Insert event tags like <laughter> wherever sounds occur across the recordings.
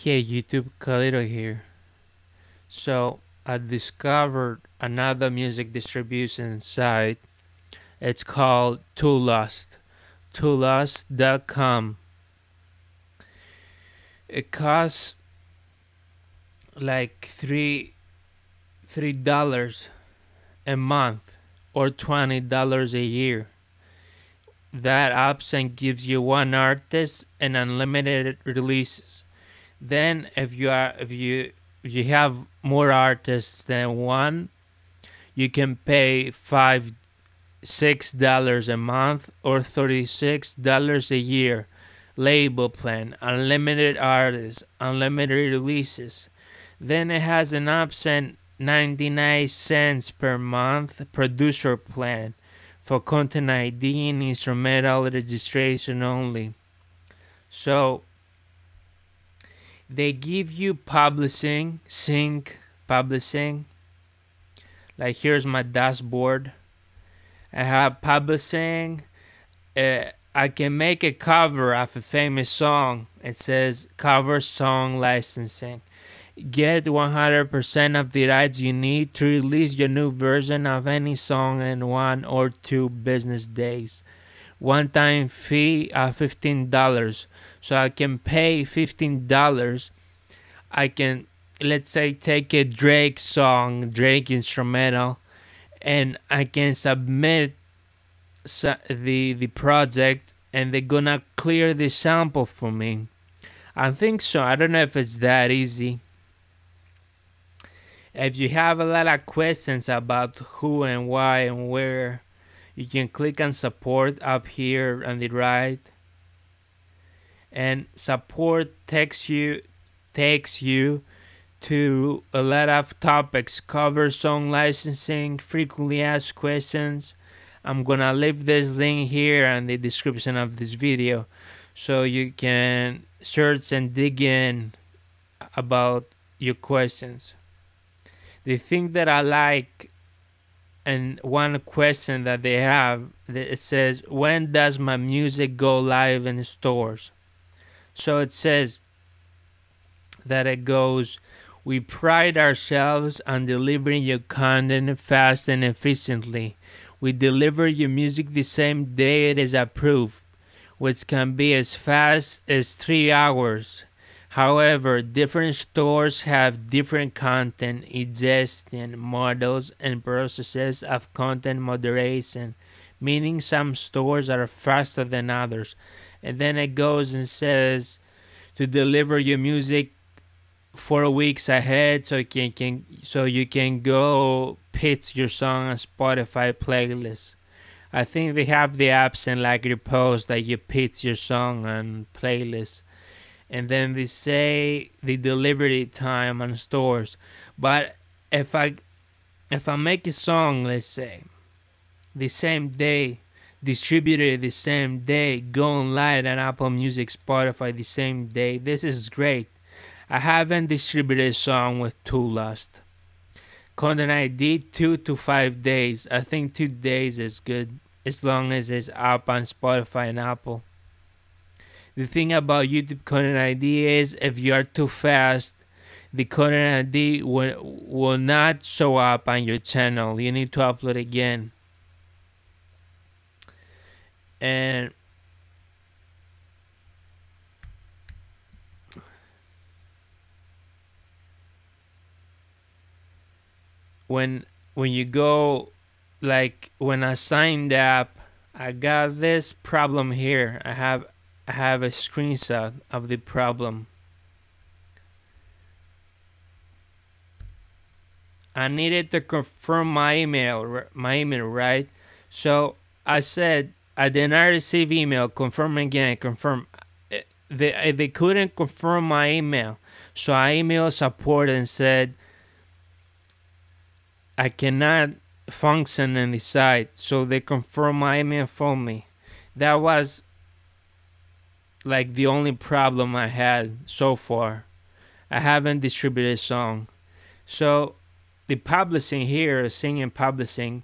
Hey YouTube, Karlhto here. So I discovered another music distribution site. It's called Toolust. toolost.com. It costs like three three dollars a month or twenty dollars a year. That option gives you one artist and unlimited releases. Then if you are if you if you have more artists than one, you can pay five six dollars a month or thirty six dollars a year. Label plan, unlimited artists, unlimited releases. Then it has an option 99 cents per month producer plan for content ID and instrumental registration only. So they give you publishing, sync, publishing. Like here's my dashboard. I have publishing. Uh, I can make a cover of a famous song. It says cover song licensing. Get 100% of the rights you need to release your new version of any song in one or two business days. One time fee of $15. So I can pay $15. I can, let's say, take a Drake song, Drake instrumental, and I can submit the, the project and they're gonna clear the sample for me. I think so. I don't know if it's that easy. If you have a lot of questions about who and why and where, you can click on support up here on the right. And support takes you takes you to a lot of topics cover song licensing, frequently asked questions. I'm gonna leave this link here in the description of this video so you can search and dig in about your questions the thing that I like and one question that they have it says when does my music go live in stores? So it says that it goes we pride ourselves on delivering your content fast and efficiently. We deliver your music the same day it is approved which can be as fast as three hours However, different stores have different content ingestion models and processes of content moderation, meaning some stores are faster than others. And then it goes and says to deliver your music four weeks ahead so you can, can so you can go pitch your song on Spotify playlist. I think they have the apps and like post that you pitch your song on playlist and then they say the delivery time on stores. But if I if I make a song, let's say, the same day, distributed the same day, go online on Apple Music, Spotify the same day, this is great. I haven't distributed a song with two Too Lost. Content ID two to five days. I think two days is good as long as it's up on Spotify and Apple. The thing about YouTube content ID is if you are too fast, the content ID will, will not show up on your channel. You need to upload again. And when when you go like when I signed up, I got this problem here. I have I have a screenshot of the problem. I needed to confirm my email, my email, right? So I said I did not receive email. Confirm again. Confirm. Eh, they eh, they couldn't confirm my email, so I emailed support and said I cannot function in the site. So they confirmed my email for me. That was like the only problem I had so far. I haven't distributed a song. So the publishing here, singing publishing,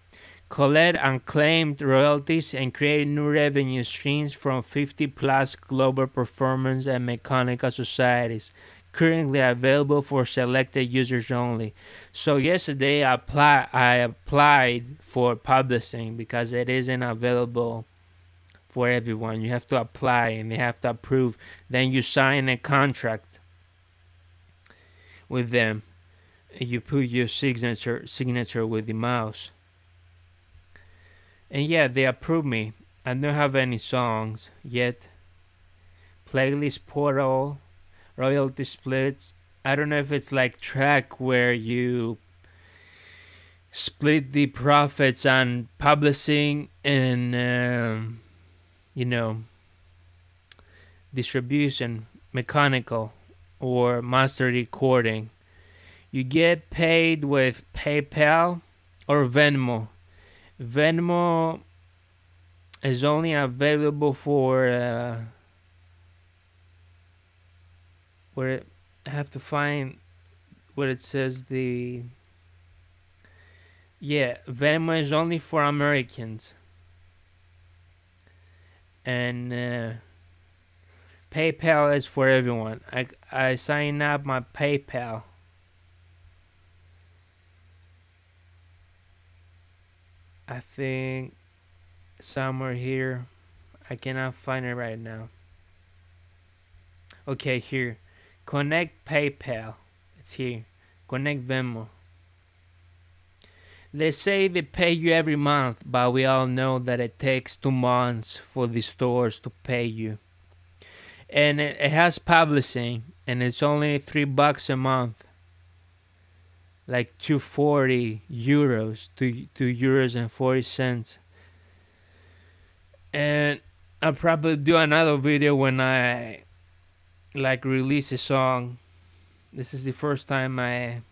collect unclaimed royalties and create new revenue streams from 50 plus global performance and mechanical societies. currently available for selected users only. So yesterday I apply I applied for publishing because it isn't available for everyone. You have to apply and they have to approve. Then you sign a contract with them. You put your signature signature with the mouse. And yeah, they approved me. I don't have any songs yet. Playlist portal, royalty splits. I don't know if it's like track where you split the profits on publishing and um, you know distribution mechanical or master recording. You get paid with paypal or venmo. Venmo is only available for uh, where I have to find what it says the yeah Venmo is only for Americans and uh, PayPal is for everyone. I I sign up my PayPal. I think somewhere here. I cannot find it right now. Okay, here. Connect PayPal. It's here. Connect Venmo. They say they pay you every month, but we all know that it takes two months for the stores to pay you. And it, has publishing, and it's only three bucks a month. Like 240 euros, two, two euros and 40 cents and I'll probably do another video when I like release a song. This is the first time I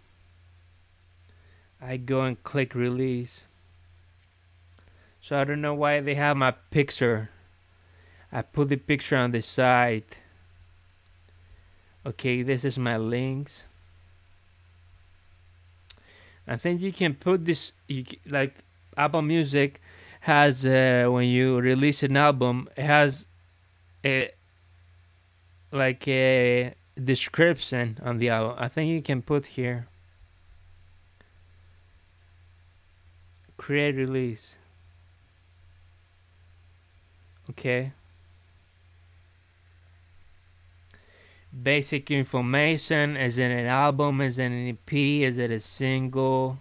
I go and click release. So I don't know why they have my picture. I put the picture on the side. Okay, this is my links. I think you can put this you like Apple Music has uh, when you release an album it has a like a description on the album i think you can put here create release. Okay? Basic information is it an album is it an ep is it a single?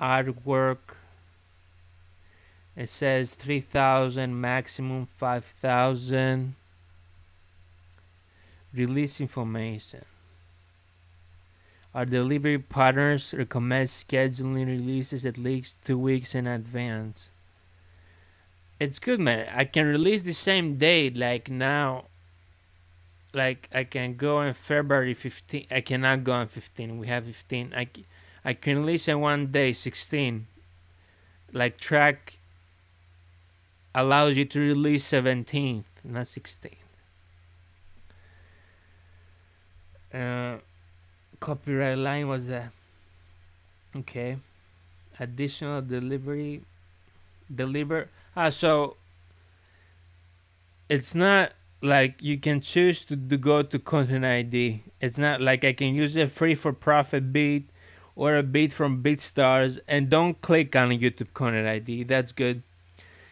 Artwork. It says 3000 maximum 5000 release information our delivery partners recommend scheduling releases at least two weeks in advance. It's good man. I can release the same date like now. Like i can go on february 15 i cannot go on 15 we have 15 i, I can release in one day 16 like track allows you to release 17th, not 16th. Uh, copyright line was that. Okay. Additional delivery. Deliver. Ah, so it's not like you can choose to, to go to content ID. It's not like I can use a free for profit beat or a beat from BeatStars and don't click on YouTube content ID. That's good.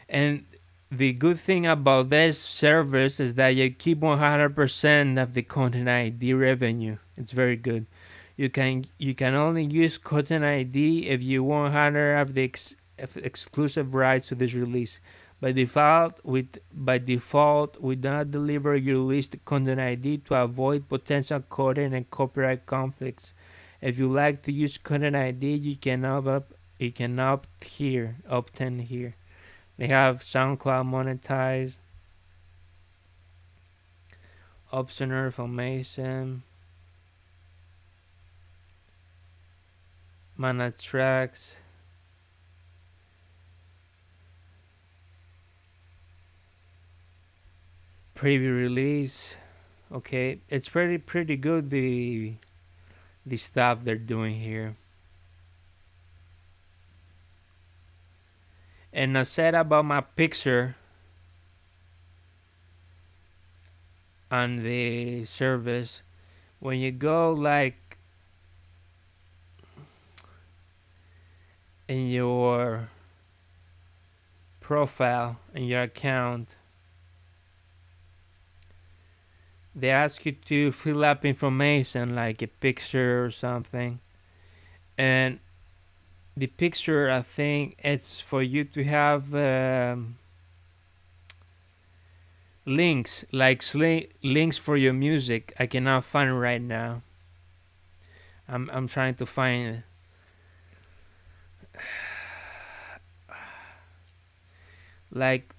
And the good thing about this service is that you keep 100% of the content ID revenue. It's very good. You can you can only use content ID if you 100 of the ex, exclusive rights to this release. By default, with by default, we do not deliver your released content ID to avoid potential content and copyright conflicts. If you like to use content ID, you can opt you can opt here, opt in here. They have SoundCloud monetized. Optioner information. Manage tracks. Preview release. Okay, it's pretty pretty good the the stuff they're doing here. and I said about my picture on the service when you go like in your profile in your account. They ask you to fill up information like a picture or something. And the picture i think it's for you to have um, links like links for your music. I cannot find right now. I'm, I'm trying to find <sighs> like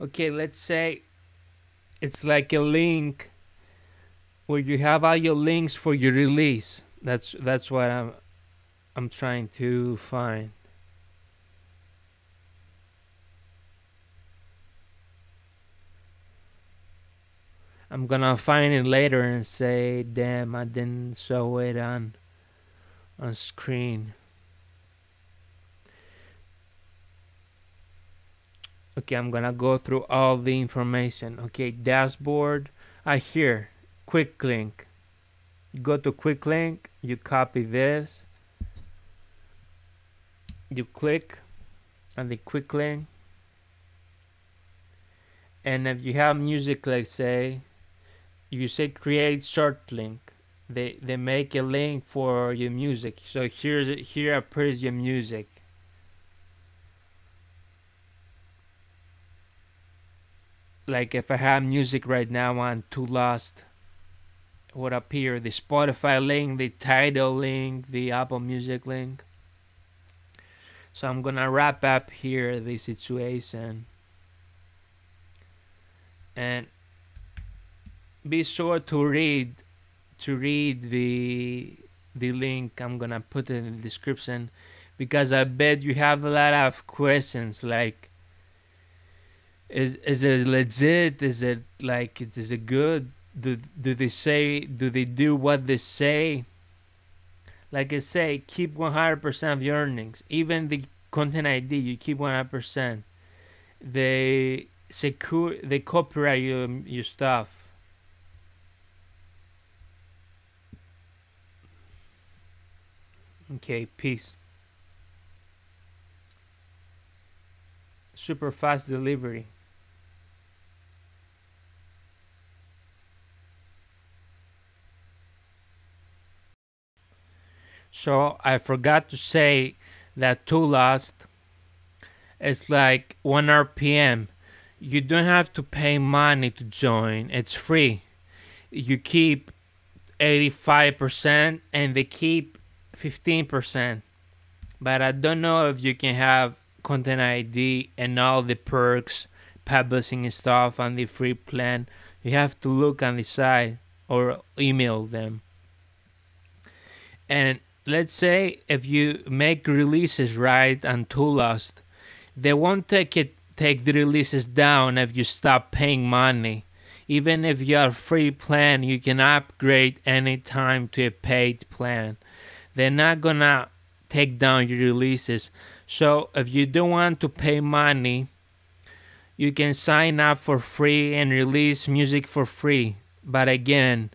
okay let's say it's like a link where you have all your links for your release. That's that's what i'm i'm trying to find i'm gonna find it later and say damn i didn't show it on on screen. Okay i'm gonna go through all the information. Okay dashboard. I here quick link. You go to quick link you copy this. You click on the quick link. And if you have music let's say you say create short link. They they make a link for your music. So here's here appears your music. Like if I have music right now on Too Lost would appear? The Spotify link, the Tidal link, the Apple Music link. So I'm gonna wrap up here the situation. And be sure to read to read the the link I'm gonna put in the description because I bet you have a lot of questions like is is it legit? Is it like is it good? Do do they say do they do what they say? Like I say, keep one hundred percent of your earnings. Even the content ID, you keep one hundred percent. They secure they copyright your um, your stuff. Okay, peace. Super fast delivery. So I forgot to say that Too Lost is like ONErpm. You don't have to pay money to join, it's free. You keep 85% and they keep 15%. But I don't know if you can have content ID and all the perks, publishing stuff on the free plan. You have to look on the side or email them. And let's say if you make releases right on Too Lost, they won't take it take the releases down if you stop paying money. Even if you are free plan, you can upgrade anytime to a paid plan. They're not gonna take down your releases. So if you don't want to pay money, you can sign up for free and release music for free. But again,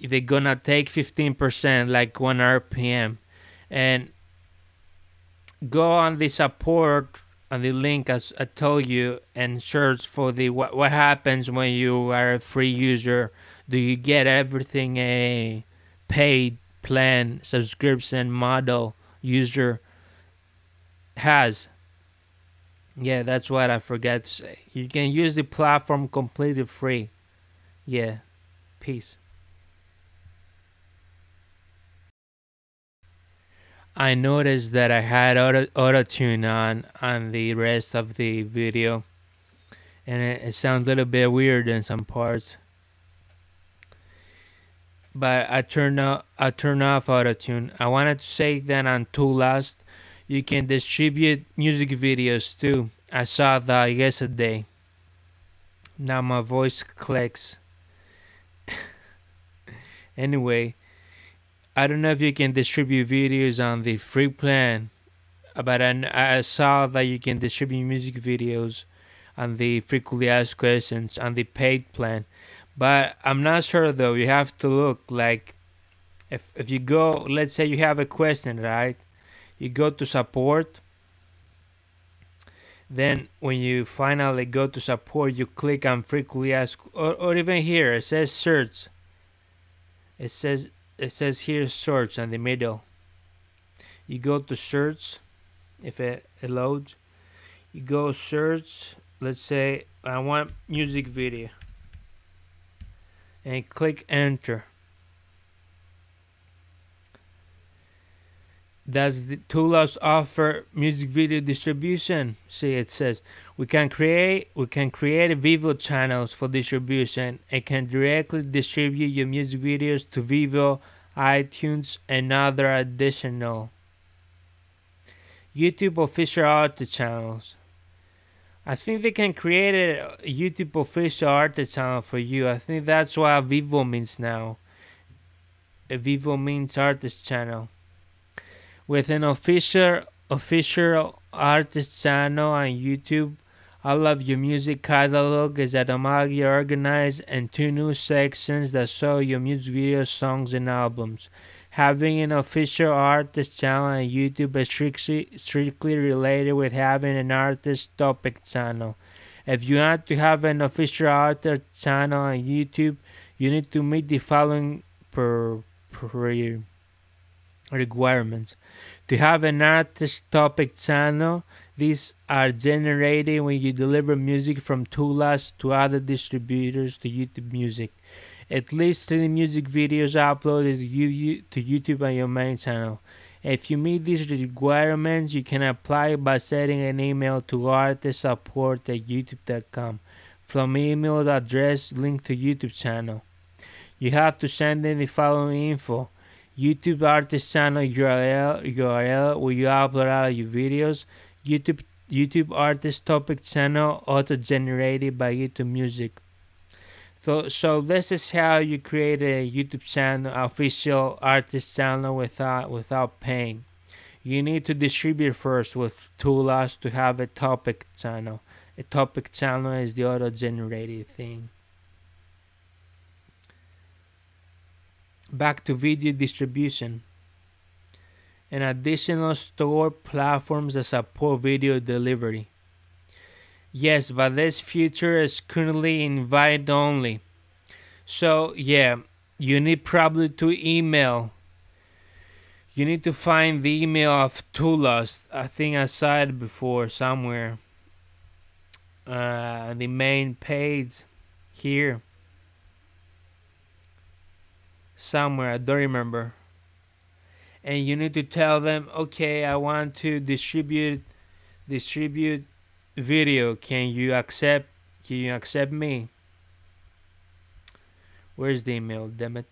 they're gonna take 15% like ONErpm and go on the support on the link as i told you and search for the what, what happens when you are a free user do you get everything a paid plan subscription model user has. Yeah that's what i forgot to say. You can use the platform completely free. Yeah peace. I noticed that I had auto auto tune on on the rest of the video, and it, it sounds a little bit weird in some parts. But I turn off I turned off auto tune. I wanted to say that on Too Lost, you can distribute music videos too. I saw that yesterday. Now my voice clicks. <laughs> anyway I don't know if you can distribute videos on the free plan but I, I saw that you can distribute music videos on the frequently asked questions on the paid plan. But I'm not sure though. You have to look like if if you go, let's say you have a question, right? You go to support. Then when you finally go to support, you click on frequently asked, or, or even here it says search. It says it says here search in the middle. You go to search, if it, it loads. You go search. Let's say I want music video, and click enter. Does the Too Lost offer music video distribution? See, it says we can create we can create Vevo channels for distribution and can directly distribute your music videos to Vevo, iTunes, and other additional YouTube official artist channels. I think they can create a YouTube official artist channel for you. I think that's what Vevo means now. A Vevo means artist channel with an official official artist channel on YouTube. I love your music catalog is automatically organized and two new sections that show your music videos, songs, and albums. Having an official artist channel on YouTube is strictly, strictly related with having an artist topic channel. If you want to have an official artist channel on YouTube, you need to meet the following per, per requirements. To have an artist topic channel, these are generated when you deliver music from Too Lost to other distributors to YouTube Music. At least three music videos uploaded to YouTube on your main channel. If you meet these requirements, you can apply by sending an email to artistsupport at youtube.com from email address linked to YouTube channel. You have to send in the following info YouTube artist channel URL URL where you upload all your videos. YouTube YouTube artist topic channel auto generated by YouTube Music. So so this is how you create a YouTube channel official artist channel without without paying. You need to distribute first with Too Lost to have a topic channel. A topic channel is the auto generated thing. back to video distribution and additional store platforms that support video delivery. Yes, but this feature is currently invite only. So yeah, you need probably to email. You need to find the email of Too Lost. I think I saw it before somewhere. Uh, the main page here somewhere. I don't remember. And you need to tell them, okay, I want to distribute distribute video. Can you accept? Can you accept me? Where's the email? Damn it.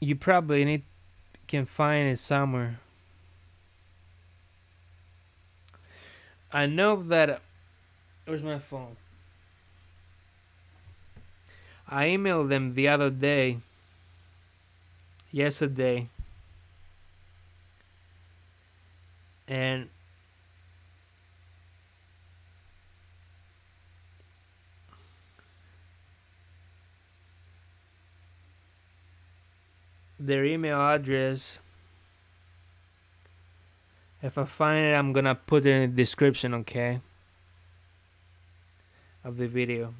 You probably need can find it somewhere. I know that Where's my phone? I emailed them the other day. Yesterday. And their email address if I find it I'm gonna put it in the description okay of the video.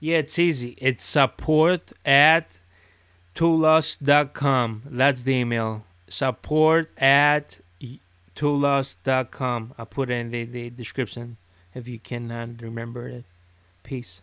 Yeah, it's easy. It's support at toolost.com. That's the email. Support at toolost.com. I'll put it in the, the description if you cannot remember it. Peace.